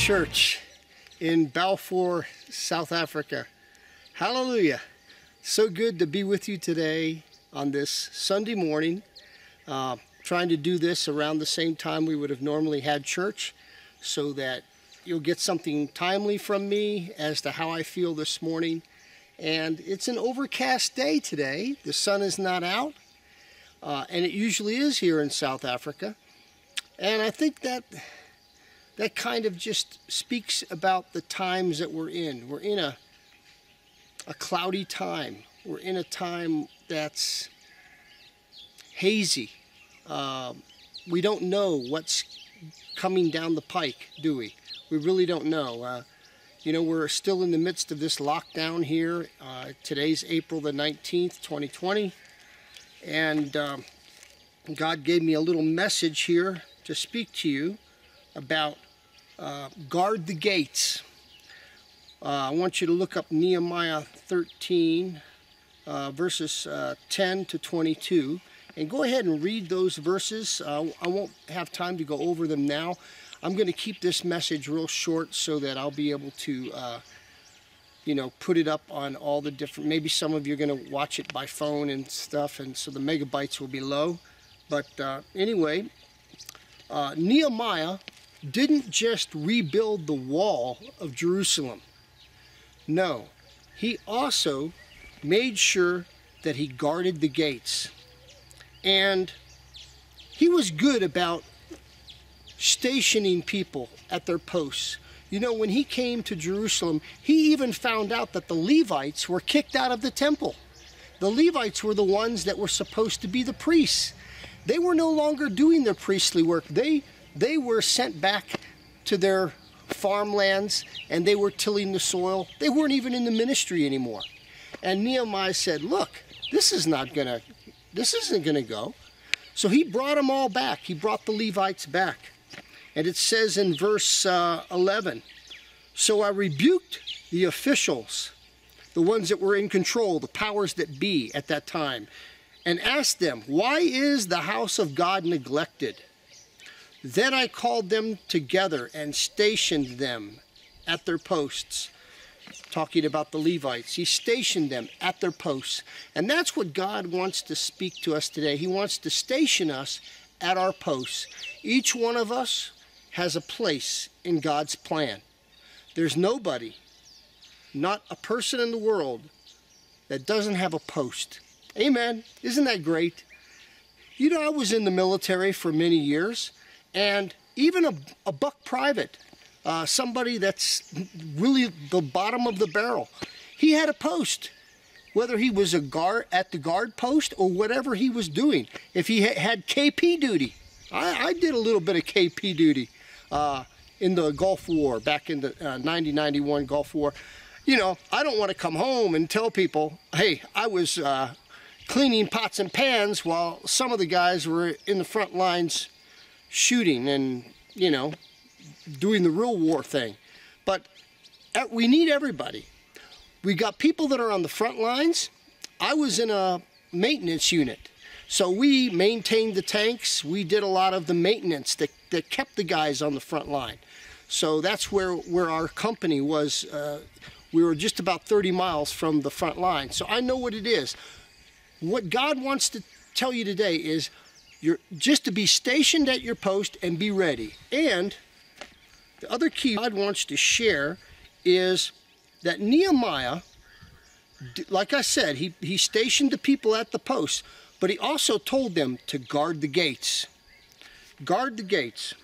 Church in Balfour, South Africa. Hallelujah. So good to be with you today on this Sunday morning. Uh, trying to do this around the same time we would have normally had church so that you'll get something timely from me as to how I feel this morning. And it's an overcast day today. The sun is not out, uh, and it usually is here in South Africa. And I think that that kind of just speaks about the times that we're in. We're in a, a cloudy time. We're in a time that's hazy. Uh, we don't know what's coming down the pike, do we? We really don't know. Uh, you know, we're still in the midst of this lockdown here. Uh, today's April the 19th, 2020. And um, God gave me a little message here to speak to you about uh, guard the gates. Uh, I want you to look up Nehemiah 13, uh, verses uh, 10 to 22, and go ahead and read those verses. Uh, I won't have time to go over them now. I'm going to keep this message real short so that I'll be able to, you know, put it up on all the different. Maybe some of you are going to watch it by phone and stuff, and so the megabytes will be low. But anyway, Nehemiah didn't just rebuild the wall of Jerusalem. No, he also made sure that he guarded the gates. And he was good about stationing people at their posts. You know, when he came to Jerusalem, he even found out that the Levites were kicked out of the temple. The Levites were the ones that were supposed to be the priests. They were no longer doing their priestly work. They they were sent back to their farmlands and they were tilling the soil. They weren't even in the ministry anymore. And Nehemiah said, Look, this is not gonna, this isn't gonna go. So he brought them all back. He brought the Levites back. And it says in verse uh, 11 So I rebuked the officials, the ones that were in control, the powers that be at that time, and asked them, Why is the house of God neglected? Then I called them together and stationed them at their posts. Talking about the Levites, he stationed them at their posts. And that's what God wants to speak to us today. He wants to station us at our posts. Each one of us has a place in God's plan. There's nobody, not a person in the world, that doesn't have a post. Amen. Isn't that great? You know, I was in the military for many years. And even a, a buck private, uh, somebody that's really the bottom of the barrel, he had a post. Whether he was a guard at the guard post or whatever he was doing, if he ha had KP duty, I, I, did a little bit of KP duty uh, in the Gulf War back in the uh, Gulf War. You know, I don't want to come home and tell people, hey, I was uh, cleaning pots and pans while some of the guys were in the front lines shooting and, you know, doing the real war thing. But uh, we need everybody. We got people that are on the front lines. I was in a maintenance unit. So we maintained the tanks. We did a lot of the maintenance that, that kept the guys on the front line. So that's where, where our company was. Uh, we were just about 30 miles from the front line. So I know what it is. What God wants to tell you today is you're just to be stationed at your post and be ready. And the other key God wants to share is that Nehemiah, like I said, he, he stationed the people at the post, but he also told them to guard the gates. Guard the gates.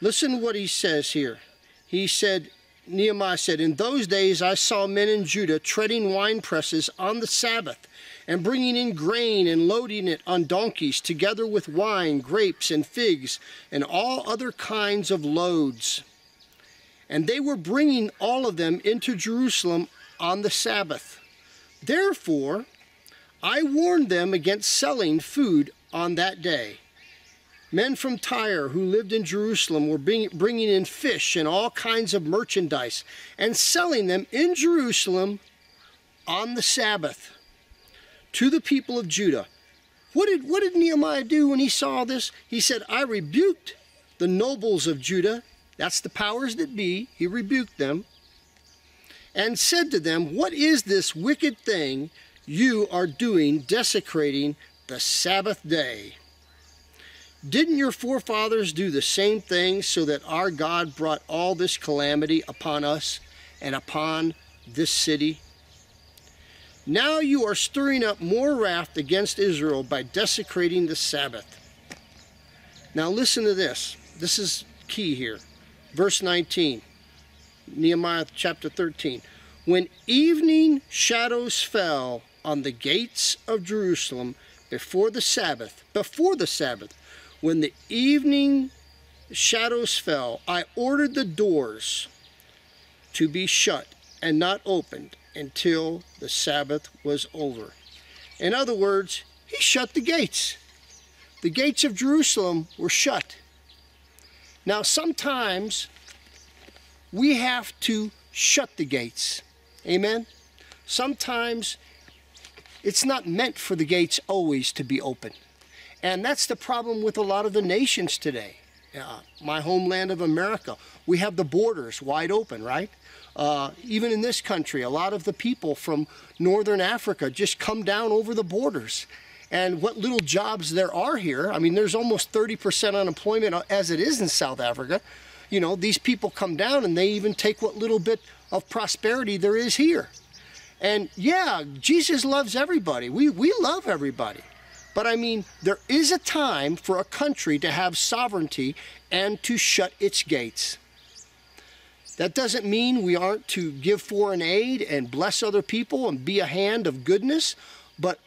Listen what he says here. He said, Nehemiah said, In those days I saw men in Judah treading wine presses on the Sabbath and bringing in grain and loading it on donkeys, together with wine, grapes, and figs, and all other kinds of loads. And they were bringing all of them into Jerusalem on the Sabbath. Therefore, I warned them against selling food on that day. Men from Tyre who lived in Jerusalem were bringing in fish and all kinds of merchandise and selling them in Jerusalem on the Sabbath to the people of Judah. What did, what did Nehemiah do when he saw this? He said, I rebuked the nobles of Judah That's the powers that be. He rebuked them and said to them, What is this wicked thing you are doing, desecrating the Sabbath day? Didn't your forefathers do the same thing so that our God brought all this calamity upon us and upon this city? Now you are stirring up more wrath against Israel by desecrating the Sabbath. Now listen to this. This is key here. Verse 19, Nehemiah chapter 13. When evening shadows fell on the gates of Jerusalem before the Sabbath, before the Sabbath, when the evening shadows fell, I ordered the doors to be shut and not opened until the Sabbath was over. In other words, he shut the gates. The gates of Jerusalem were shut. Now, sometimes we have to shut the gates. Amen? Sometimes it's not meant for the gates always to be open. And that's the problem with a lot of the nations today. Uh, my homeland of America, we have the borders wide open, right? Uh, even in this country, a lot of the people from northern Africa just come down over the borders. And what little jobs there are here, I mean, there's almost 30% unemployment as it is in South Africa. You know, these people come down and they even take what little bit of prosperity there is here. And yeah, Jesus loves everybody. We, we love everybody. But I mean, there is a time for a country to have sovereignty and to shut its gates. That doesn't mean we aren't to give foreign aid and bless other people and be a hand of goodness, but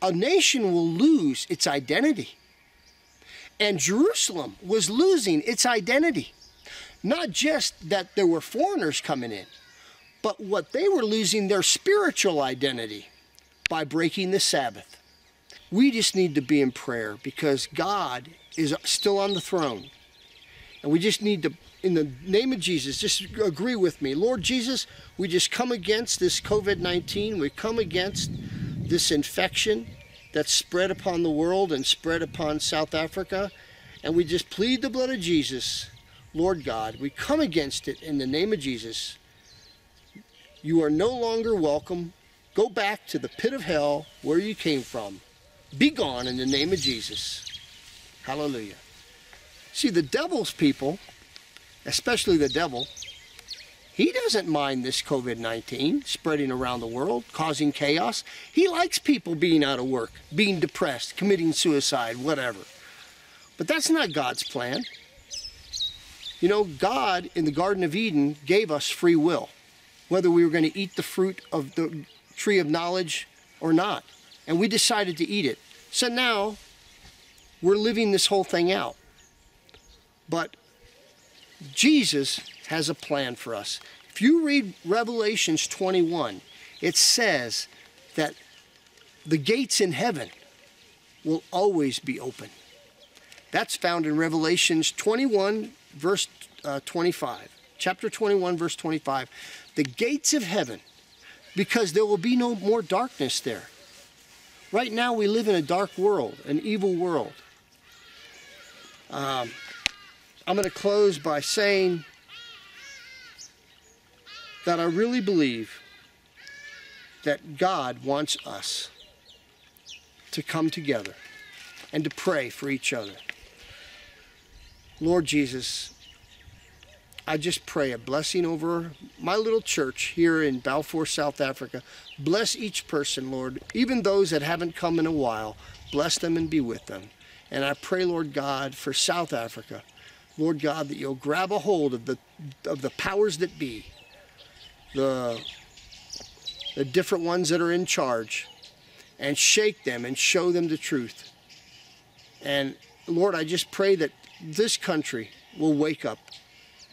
a nation will lose its identity. And Jerusalem was losing its identity. Not just that there were foreigners coming in, but what they were losing their spiritual identity by breaking the Sabbath. We just need to be in prayer because God is still on the throne. And we just need to, in the name of Jesus, just agree with me. Lord Jesus, we just come against this COVID 19. We come against this infection that's spread upon the world and spread upon South Africa. And we just plead the blood of Jesus, Lord God. We come against it in the name of Jesus. You are no longer welcome. Go back to the pit of hell where you came from. Be gone in the name of Jesus. Hallelujah. See, the devil's people, especially the devil, he doesn't mind this COVID 19 spreading around the world, causing chaos. He likes people being out of work, being depressed, committing suicide, whatever. But that's not God's plan. You know, God in the Garden of Eden gave us free will, whether we were going to eat the fruit of the tree of knowledge or not and we decided to eat it. So now we're living this whole thing out. But Jesus has a plan for us. If you read Revelations 21, it says that the gates in heaven will always be open. That's found in Revelations 21, verse uh, 25. Chapter 21, verse 25. The gates of heaven, because there will be no more darkness there. Right now, we live in a dark world, an evil world. Um, I'm going to close by saying that I really believe that God wants us to come together and to pray for each other. Lord Jesus, I just pray a blessing over my little church here in Balfour, South Africa. Bless each person, Lord, even those that haven't come in a while. Bless them and be with them. And I pray, Lord God, for South Africa. Lord God, that you'll grab a hold of the of the powers that be, the the different ones that are in charge, and shake them and show them the truth. And Lord, I just pray that this country will wake up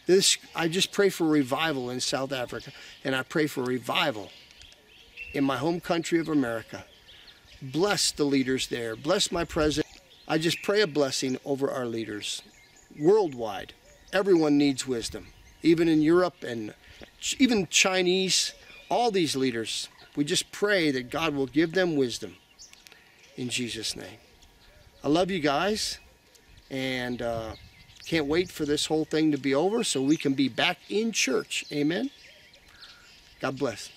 this, I just pray for revival in South Africa, and I pray for revival in my home country of America. Bless the leaders there. Bless my president. I just pray a blessing over our leaders worldwide. Everyone needs wisdom, even in Europe and even Chinese, all these leaders. We just pray that God will give them wisdom in Jesus' name. I love you guys, and uh, Can't wait for this whole thing to be over so we can be back in church. Amen. God bless.